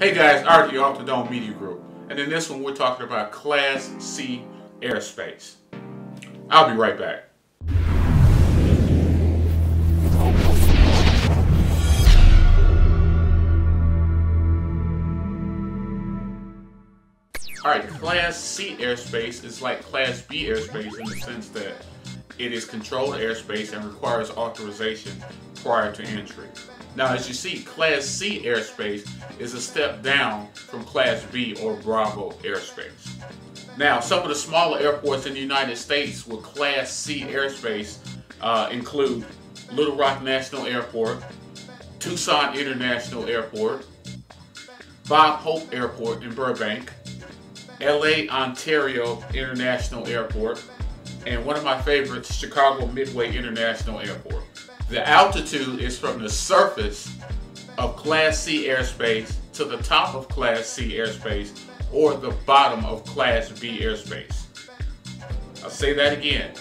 Hey guys, Artie off the Dome Media Group. And in this one, we're talking about Class C airspace. I'll be right back. Alright, Class C airspace is like Class B airspace in the sense that it is controlled airspace and requires authorization prior to entry. Now, as you see, Class C airspace is a step down from Class B or Bravo airspace. Now, some of the smaller airports in the United States with Class C airspace uh, include Little Rock National Airport, Tucson International Airport, Bob Hope Airport in Burbank, LA Ontario International Airport, and one of my favorites, Chicago Midway International Airport. The altitude is from the surface of Class C airspace to the top of Class C airspace or the bottom of Class B airspace. I'll say that again.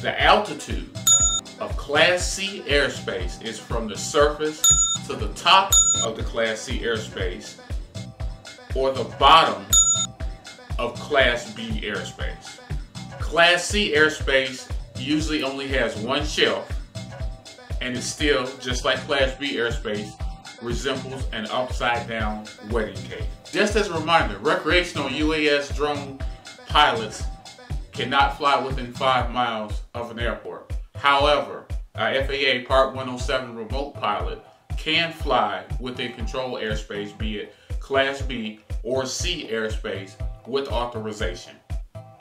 The altitude of Class C airspace is from the surface to the top of the Class C airspace or the bottom of Class B airspace. Class C airspace usually only has one shelf and is still, just like Class B airspace, resembles an upside down wedding cake. Just as a reminder, recreational UAS drone pilots cannot fly within five miles of an airport. However, a FAA Part 107 remote pilot can fly within control airspace, be it Class B or C airspace with authorization.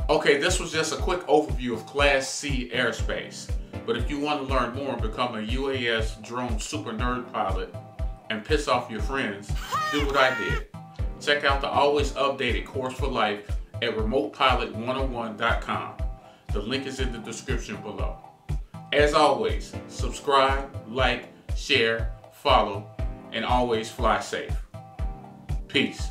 Okay, this was just a quick overview of Class C airspace. But if you want to learn more and become a UAS drone super nerd pilot and piss off your friends, do what I did. Check out the always updated course for life at remotepilot101.com. The link is in the description below. As always, subscribe, like, share, follow, and always fly safe. Peace.